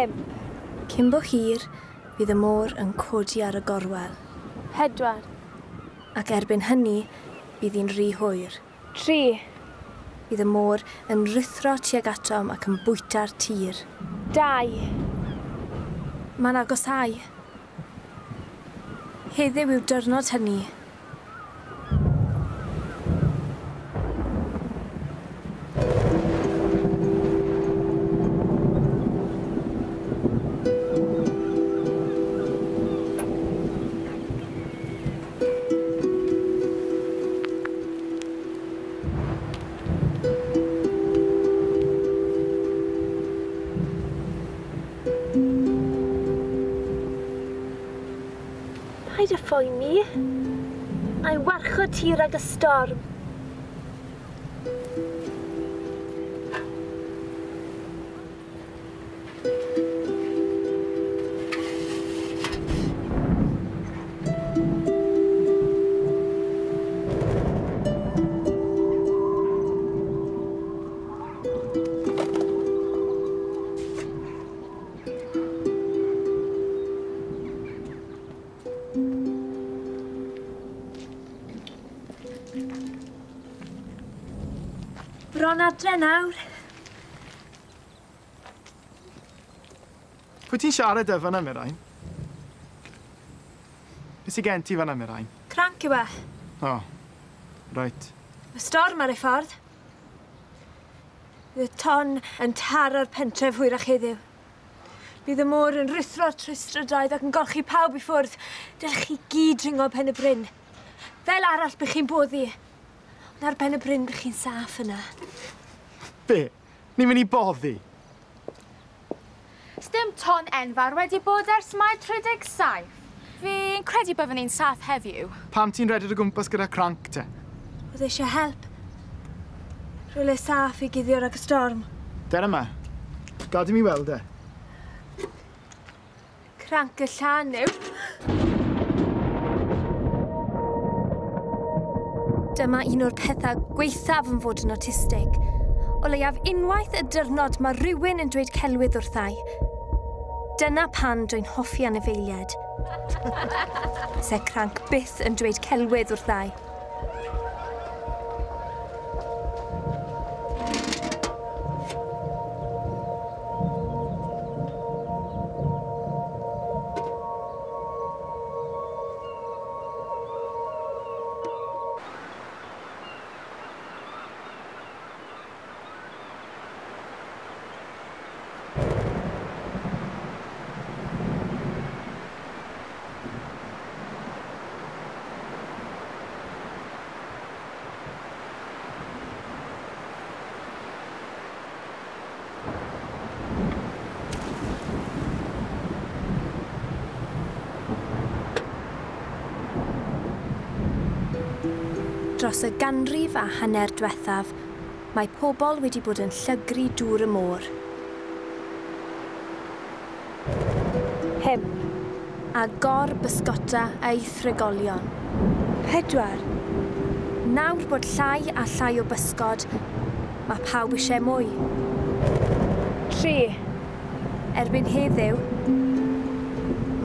pimp. Cyn bo hir, bydd y môr yn codi ar y gorwel. Pedwar. Ac erbyn hynny, bydd hi'n rhy hwyr. Tri. Bydd y môr yn rithro tuag atom ac yn bwyta'r tir. Dau. Mae'n agosau. Heddiw yw dyrnod hynny. Paid a phoeni. mi. Na'i warchod tir ag y storm. o'n adre nawr. Pwy ti'n siarad e fan'na, Mirain? Beth sy'n gen ti fan'na, Mirain? Cranc yw e. O, oh. right. Mae storm ar ei ffordd. Bydd Y ton yn taro'r pentref hwyrach heddiw. Bydd y môr yn rithro'r trwystradaeth ac yn golchi pawb i ffwrdd. Dylech chi gyd ringo pen y bryn. Fel arall bych chi'n boddi. Na'r ben y bryn bych chi'n saff yna. Be? Ni'n mynd i boddi? Sdim ton enfawr wedi bod ers mae 37. Fi'n credu byddwn ni'n saff heddiw. Pam ti'n redeg o gwmpas gyda cranc te? Oedd eisiau help. Rhywle saff i guddio'r ag y storm. Der yma. Gadi mi weld e. Cranc y llan yw. Dyma un o'r pethau gweithaf yn fod yn autistig. O leiaf unwaith y dyrnod mae rhywun yn dweud celwydd wrthau. Dyna pan dwi'n hoffi anifeiliad. Se cranc byth yn dweud celwydd wrthau. Dros y ganrif a hanner diwethaf, mae pobl wedi bod yn llygru dŵr y môr. Hym. A gor bysgota a'i thrygolion. Pedwar. Nawr bod llai a llai o bysgod, mae pawb eisiau mwy. Tri. Erbyn heddiw,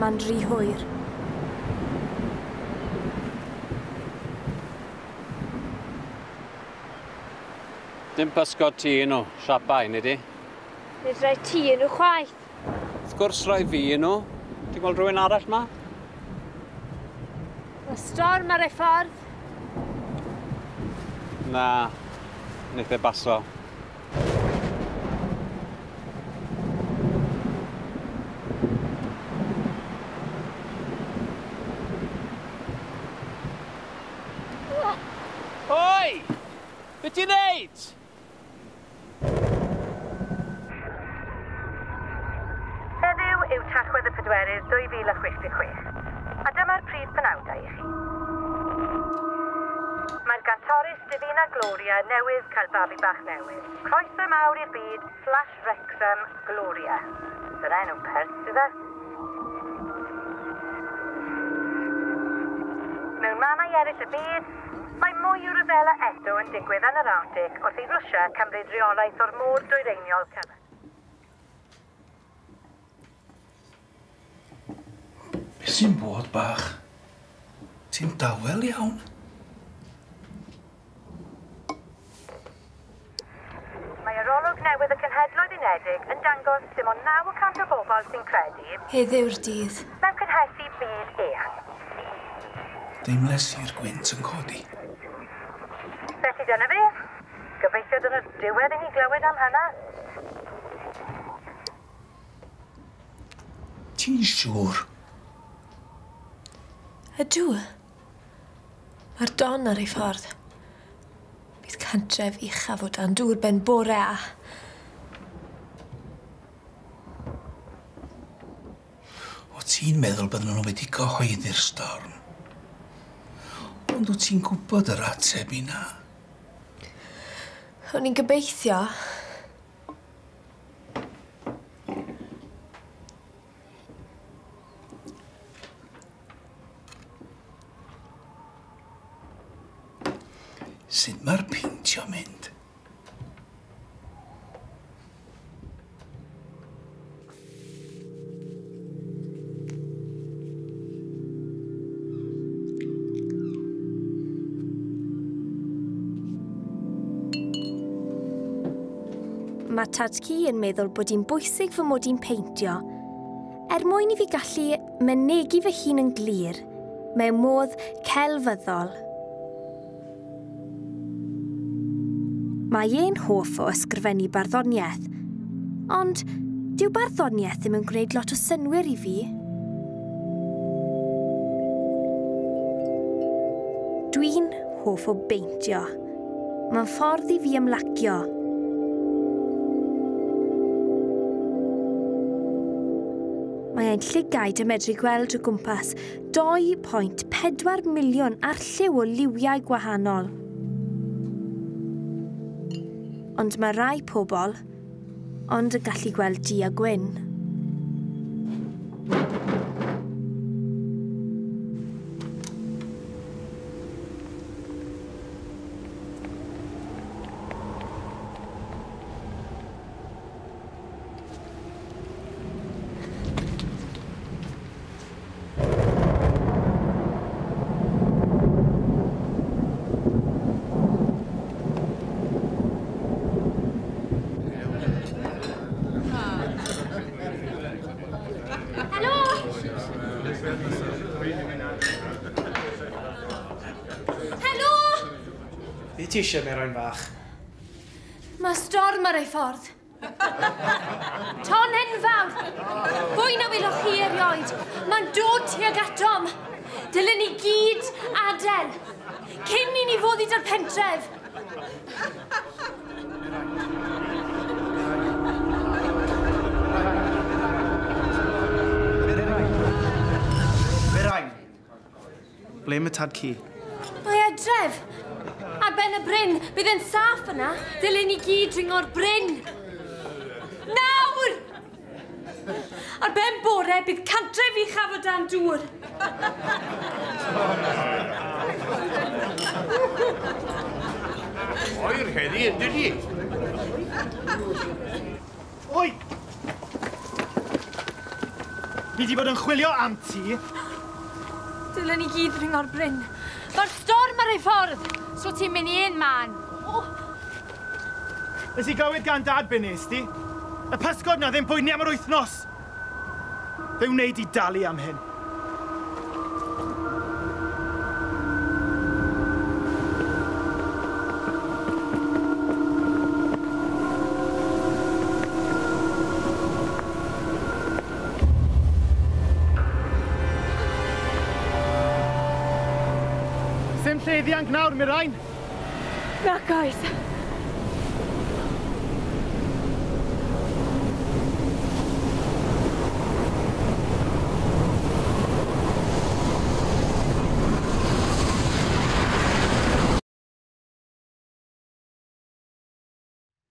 mae'n rhy hwyr. Dim bysgod ti yn nhw, siapau, nid i? Nid rhaid ti yn nhw chwaith. Wrth gwrs rai fi yn nhw. Ti'n gweld rhywun arall ma? Mae storm ar ei ffordd. Na, wnaeth e baso. Oi! Be ti'n neud? Divina Gloria newydd cael babi bach newydd. Croeso mawr i'r byd, Flash Wrexham Gloria. Dyna enw pers iddo. E? Mewn mannau eraill y byd, mae mwy o ryfela eto yn digwydd yn yr Arctic wrth i Rwysia cymryd reolaeth o'r môr dwyreiniol cyfan. Be sy'n bod bach? Ti'n dawel iawn? newydd y Cynhedloedd Unedig yn dangos dim ond 9% o bobl sy'n credu. Heddiw'r dydd. Mewn cynhesu byd eang. Deimles i'r gwynt yn codi. Felly dyna fi. Gobeithio dyn nhw'r diwedd i ni glywed am hynna. Ti'n siŵr? Ydw. Mae'r don ar ei ffordd. Bydd cantref uchaf o dan dŵr ben bore a... O ti'n meddwl bydden nhw wedi cyhoeddi'r storm? Ond wyt ti'n gwybod yr ateb i na? O'n i'n gobeithio. Sut mae'r pintio mynd? Mae Tadci yn meddwl bod hi'n bwysig fy mod i'n peintio. Er mwyn i fi gallu mynegu fy hun yn glir, mewn modd celfyddol – Mae e'n hoff o ysgrifennu barddoniaeth, ond dyw barddoniaeth ddim yn gwneud lot o synwyr i fi. Dwi'n hoff o beintio. Mae'n ffordd i fi ymlacio. Mae ein llygaid y medru gweld o gwmpas 2.4 miliwn ar lliw o liwiau gwahanol ond mae rai pobl ond yn gallu gweld du a gwyn. Ti eisiau mewn fach? Mae storm ar ei ffordd. Ton enfawr! Fwy na wyloch chi erioed. Mae'n dod tuag atom. Dylen ni gyd adael. Cyn i ni fod i dar darpentref. Ble mae tad ci? Mae edref ar ben y bryn. Bydd yn saff yna. Dylen ni gyd dringo'r bryn. Nawr! Ar ben bore, bydd cantref i chaf o dan dŵr. Oer heddi, ydy di? Oi! Ni di bod yn chwilio am ti? Dylen ni gyd ringo'r bryn. Mae'r storm ar ei ffordd! So ti'n mynd i un, man? Oh. Ys i gywed gan dad be nes di? Y pysgod na ddim poeni am yr wythnos. Fe wneud i dalu am hyn. fuddiant nawr, Mirain. Nac oes.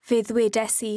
Fe ddwedes i,